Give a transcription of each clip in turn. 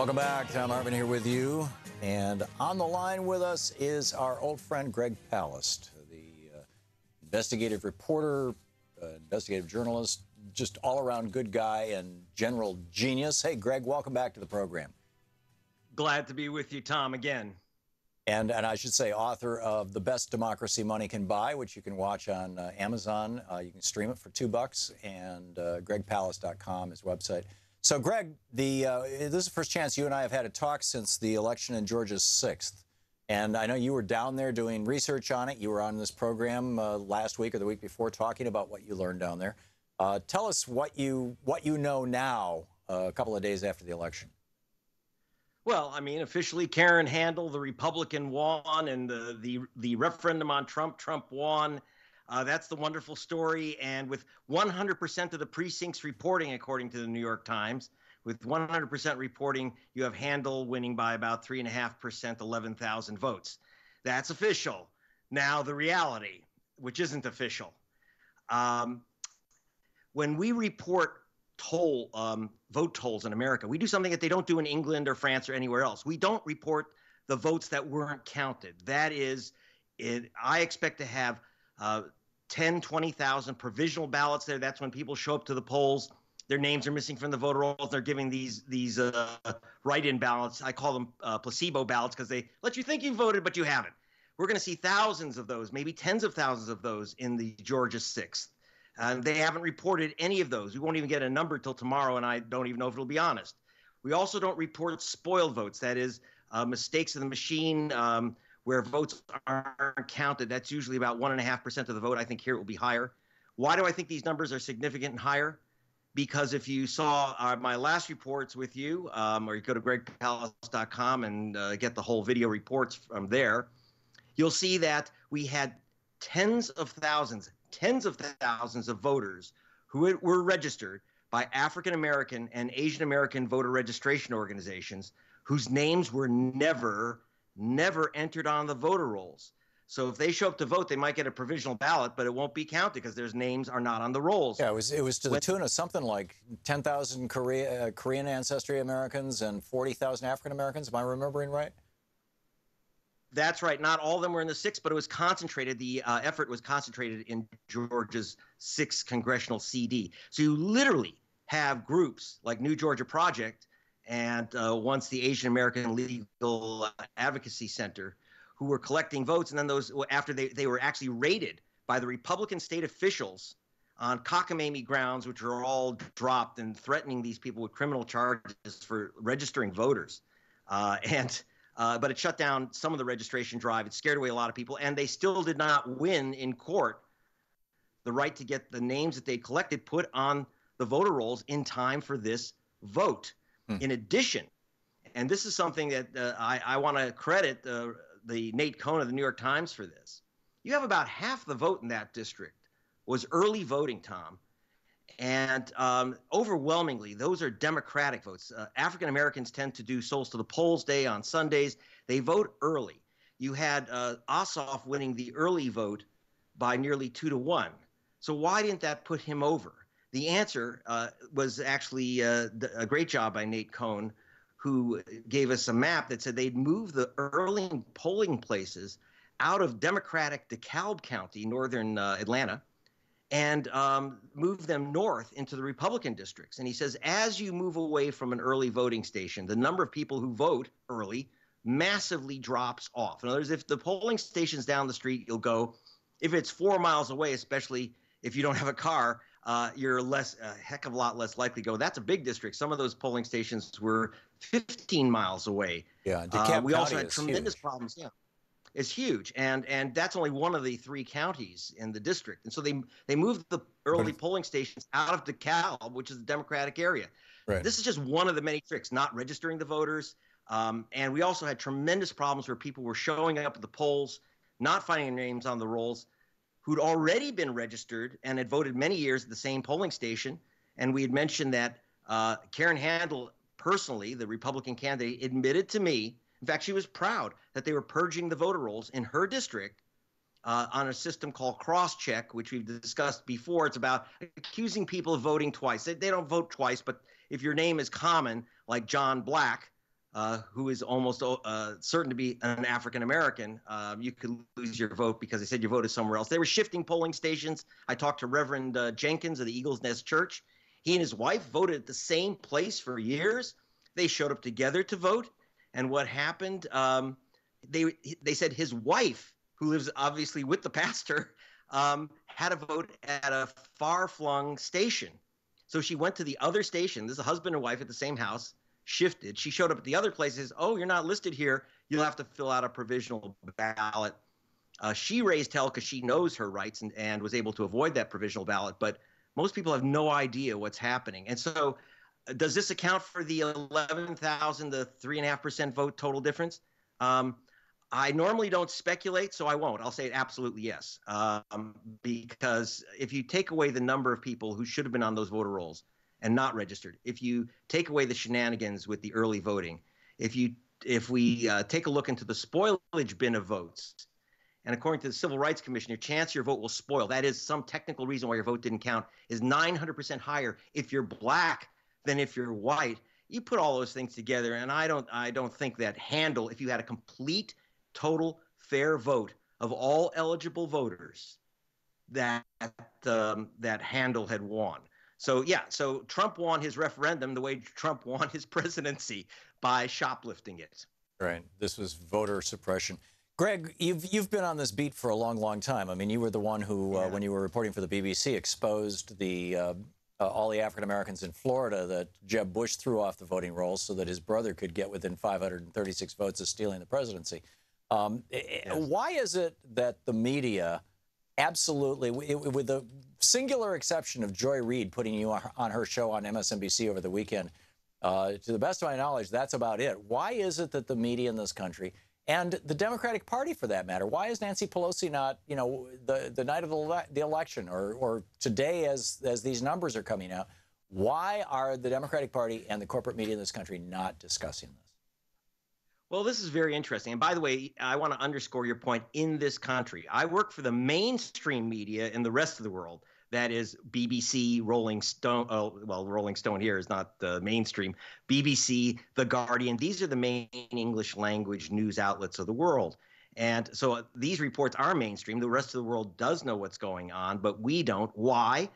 Welcome back. Thom Hartmann here with you. And on the line with us is our old friend Greg Palast, the uh, investigative reporter, uh, investigative journalist, just all around good guy and general genius. Hey, Greg, welcome back to the program. Glad to be with you, Tom, again. And, and I should say, author of The Best Democracy Money Can Buy, which you can watch on uh, Amazon. Uh, you can stream it for two bucks, and uh, gregpalast.com, his website. So, Greg, the uh, this is the first chance you and I have had a talk since the election in Georgia's sixth. And I know you were down there doing research on it. You were on this program uh, last week or the week before talking about what you learned down there. Uh, tell us what you what you know now, uh, a couple of days after the election. Well, I mean, officially, Karen Handel, the Republican, won, and the the the referendum on Trump, Trump won. Uh, that's the wonderful story. And with 100% of the precincts reporting, according to the New York Times, with 100% reporting, you have Handel winning by about 3.5%, 11,000 votes. That's official. Now, the reality, which isn't official. Um, when we report toll um, vote tolls in America, we do something that they don't do in England or France or anywhere else. We don't report the votes that weren't counted. That is, it, I expect to have uh, 10, 20,000 provisional ballots there. That's when people show up to the polls. Their names are missing from the voter rolls. They're giving these these uh, write-in ballots. I call them uh, placebo ballots because they let you think you voted, but you haven't. We're going to see thousands of those, maybe tens of thousands of those in the Georgia sixth. And they haven't reported any of those. We won't even get a number till tomorrow, and I don't even know if it'll be honest. We also don't report spoiled votes. That is, uh, mistakes in the machine. Um, where votes aren't counted. That's usually about one and a half percent of the vote. I think here it will be higher. Why do I think these numbers are significant and higher? Because if you saw uh, my last reports with you, um, or you go to gregpalast.com and uh, get the whole video reports from there, you'll see that we had tens of thousands, tens of thousands of voters who were registered by African American and Asian American voter registration organizations whose names were never never entered on the voter rolls. So if they show up to vote, they might get a provisional ballot, but it won't be counted because their names are not on the rolls. Yeah, it was it was to the when, tune of something like 10,000 Korea, uh, Korean ancestry Americans and 40,000 African Americans. Am I remembering right? That's right. Not all of them were in the six, but it was concentrated. The uh, effort was concentrated in Georgia's sixth congressional CD. So you literally have groups like New Georgia Project and uh, once the Asian American Legal Advocacy Center, who were collecting votes, and then those after they, they were actually raided by the Republican state officials on cockamamie grounds, which are all dropped and threatening these people with criminal charges for registering voters. Uh, and uh, but it shut down some of the registration drive. It scared away a lot of people, and they still did not win in court the right to get the names that they collected put on the voter rolls in time for this vote. Hmm. In addition, and this is something that uh, I, I want to credit uh, the Nate Cohn of the New York Times for this. You have about half the vote in that district was early voting, Tom. And um, overwhelmingly, those are Democratic votes. Uh, African Americans tend to do Souls to the Polls Day on Sundays. They vote early. You had uh, Ossoff winning the early vote by nearly two to one. So why didn't that put him over? The answer uh, was actually uh, a great job by Nate Cohn, who gave us a map that said they'd move the early polling places out of Democratic DeKalb County, northern uh, Atlanta, and um, move them north into the Republican districts. And he says, as you move away from an early voting station, the number of people who vote early massively drops off. In other words, if the polling station's down the street, you'll go. If it's four miles away, especially if you don't have a car, uh, you're less a heck of a lot less likely to go. That's a big district. Some of those polling stations were 15 miles away. Yeah, uh, we also had tremendous huge. problems. Yeah, it's huge, and and that's only one of the three counties in the district. And so they they moved the early polling stations out of DeKalb, which is the Democratic area. Right. This is just one of the many tricks, not registering the voters. Um, and we also had tremendous problems where people were showing up at the polls, not finding names on the rolls who'd already been registered and had voted many years at the same polling station. And we had mentioned that uh, Karen Handel, personally, the Republican candidate, admitted to me, in fact, she was proud that they were purging the voter rolls in her district uh, on a system called Crosscheck, which we've discussed before. It's about accusing people of voting twice. They, they, don't vote twice, but if your name is common, like John Black, uh, who is almost uh, certain to be an African American, um, you could lose your vote because they said your vote is somewhere else. They were shifting polling stations. I talked to Reverend uh, Jenkins of the Eagles Nest Church. He and his wife voted at the same place for years. They showed up together to vote, and what happened? Um, they they said his wife, who lives obviously with the pastor, um, had a vote at a far-flung station. So she went to the other station. This is a husband and wife at the same house shifted. She showed up at the other places. Oh, you're not listed here. You'll have to fill out a provisional ballot. Uh, she raised hell because she knows her rights and, and was able to avoid that provisional ballot. But most people have no idea what's happening. And so, uh, does this account for the 11,000, the 3.5% vote total difference? Um, I normally don't speculate, so I won't. I'll say absolutely yes. Um, because if you take away the number of people who should have been on those voter rolls, and not registered. If you take away the shenanigans with the early voting, if you if we uh, take a look into the spoilage bin of votes, and according to the Civil Rights Commission, your chance your vote will spoil. That is some technical reason why your vote didn't count is 900% higher if you're black than if you're white. You put all those things together, and I don't I don't think that Handel if you had a complete, total, fair vote of all eligible voters, that um, that Handel had won. So yeah, so Trump won his referendum the way Trump won his presidency by shoplifting it. Right. This was voter suppression. Greg, you've you've been on this beat for a long, long time. I mean, you were the one who, uh, yeah. uh, when you were reporting for the BBC, exposed the uh, uh, all the African Americans in Florida that Jeb Bush threw off the voting rolls so that his brother could get within 536 votes of stealing the presidency. Um, yes. Why is it that the media absolutely, with the singular exception of Joy Reid putting you on her show on MSNBC over the weekend, uh, to the best of my knowledge, that's about it. Why is it that the media in this country and the Democratic Party, for that matter, why is Nancy Pelosi not, you know, the the night of the, the election or or today as as these numbers are coming out, why are the Democratic Party and the corporate media in this country not discussing this? Well, this is very interesting. And by the way, I want to underscore your point in this country. I work for the mainstream media in the rest of the world. That is BBC, Rolling Stone. Oh, well, Rolling Stone here is not the mainstream. BBC, The Guardian. These are the main English language news outlets of the world. And so uh, these reports are mainstream. The rest of the world does know what's going on, but we don't. Why?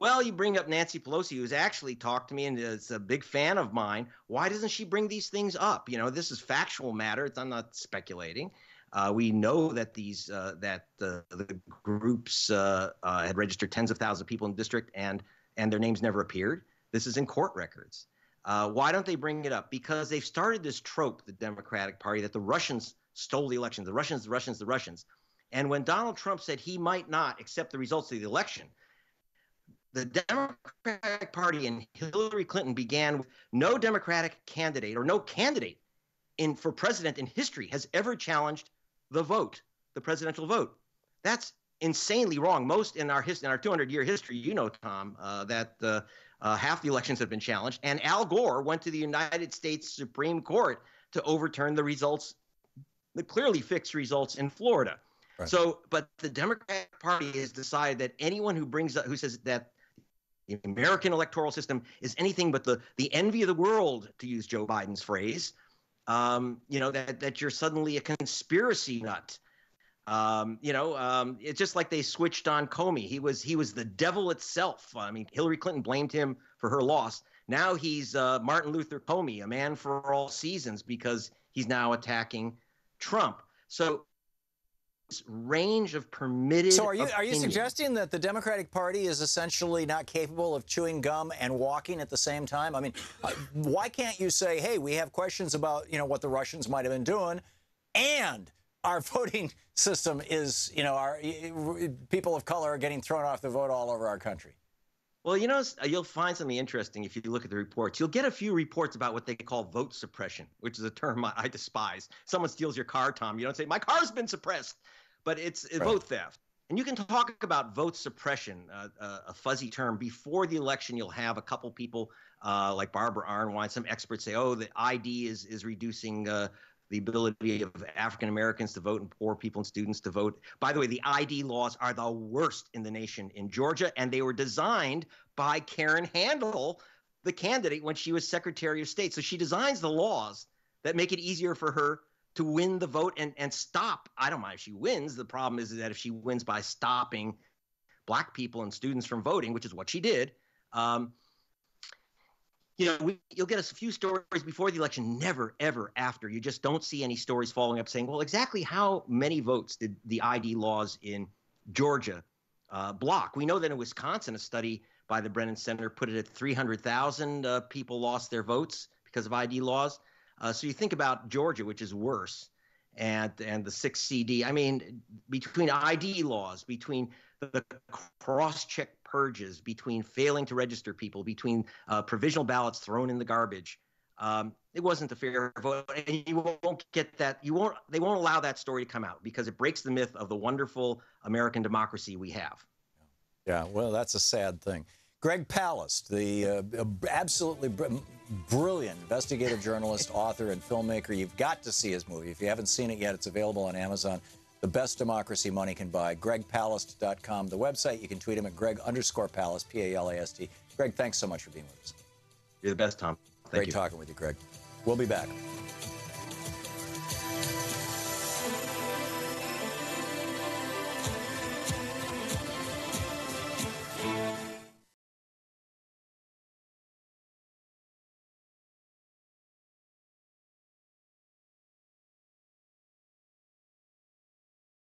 Well, you bring up Nancy Pelosi, who's actually talked to me and is a big fan of mine. Why doesn't she bring these things up? You know, this is factual matter. It's, I'm not speculating. Uh, we know that these uh, that the, the groups uh, uh, had registered tens of thousands of people in the district, and and their names never appeared. This is in court records. Uh, why don't they bring it up? Because they've started this trope, the Democratic Party, that the Russians stole the election. The Russians, the Russians, the Russians. And when Donald Trump said he might not accept the results of the election, the Democratic Party and Hillary Clinton began with no Democratic candidate or no candidate in for president in history has ever challenged the vote, the presidential vote. That's insanely wrong. Most in our history, in our 200 year history, you know, Tom, uh, that uh, uh, half the elections have been challenged. And Al Gore went to the United States Supreme Court to overturn the results, the clearly fixed results in Florida. Right. So, but the Democratic Party has decided that anyone who brings up, who says that the American electoral system is anything but the the envy of the world, to use Joe Biden's phrase. Um, you know that that you're suddenly a conspiracy nut. Um, you know, um, it's just like they switched on Comey. He was he was the devil itself. I mean, Hillary Clinton blamed him for her loss. Now he's uh, Martin Luther Comey, a man for all seasons, because he's now attacking Trump. So range of permitted. So are you are you suggesting that the Democratic Party is essentially not capable of chewing gum and walking at the same time? I mean, uh, why can't you say, "Hey, we have questions about you know what the Russians might have been doing," and our voting system is you know our people of color are getting thrown off the vote all over our country. Well, you know, you'll find something interesting if you look at the reports. You'll get a few reports about what they call vote suppression, which is a term I, I despise. Someone steals your car, Tom. You don't say, my car's been suppressed but it's right. vote theft. And you can talk about vote suppression, uh, uh, a fuzzy term. Before the election, you'll have a couple people uh, like Barbara Arnwine, some experts say, oh, the ID is is reducing uh, the ability of African Americans to vote and poor people and students to vote. By the way, the ID laws are the worst in the nation in Georgia, and they were designed by Karen Handel, the candidate, when she was Secretary of State. So she designs the laws that make it easier for her to win the vote and, and stop. I don't mind if she wins. The problem is that if she wins by stopping black people and students from voting, which is what she did, um, you know, we, you'll get us a few stories before the election, never, ever after. You just don't see any stories following up saying, well, exactly how many votes did the ID laws in Georgia uh, block? We know that in Wisconsin, a study by the Brennan Center put it at 300,000 uh, people lost their votes because of ID laws. Uh, so you think about Georgia, which is worse, and and the six CD. I mean, between ID laws, between the cross-check purges, between failing to register people, between uh, provisional ballots thrown in the garbage, um, it wasn't a fair vote, and you won't get that. You won't. They won't allow that story to come out because it breaks the myth of the wonderful American democracy we have. Yeah, well, that's a sad thing. Greg Palast, the uh, absolutely br brilliant investigative journalist, author, and filmmaker. You've got to see his movie. If you haven't seen it yet, it's available on Amazon. The best democracy money can buy. GregPalast.com, the website. You can tweet him at Greg underscore Palast, P A L A S T. Greg, thanks so much for being with us. You're the best, Tom. Thank Great you. talking with you, Greg. We'll be back.